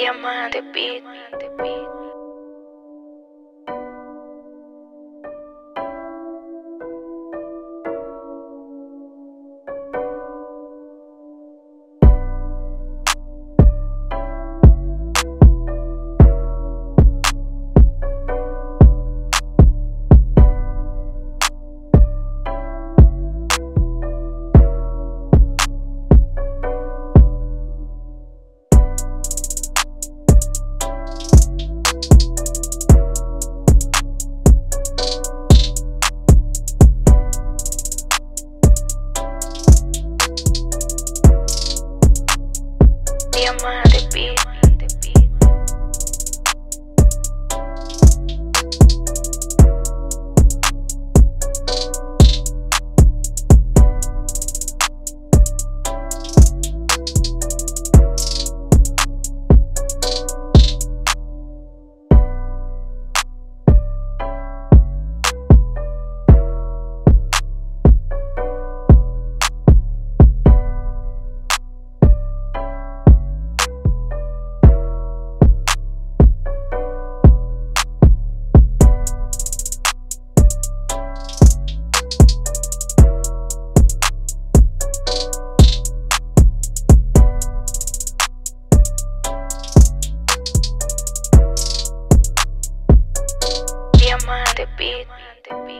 Diamante Beat. Diamante Beat. Antepit.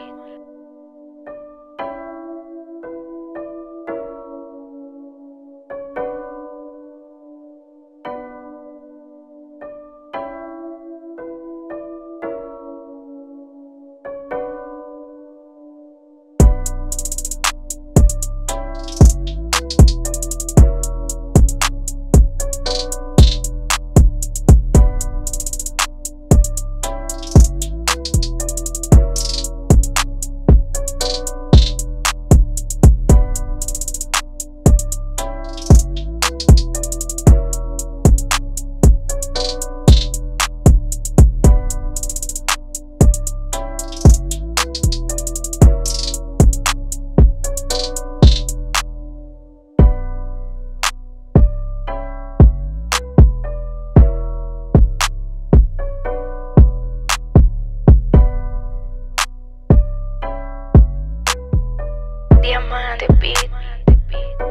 Diamante Beat.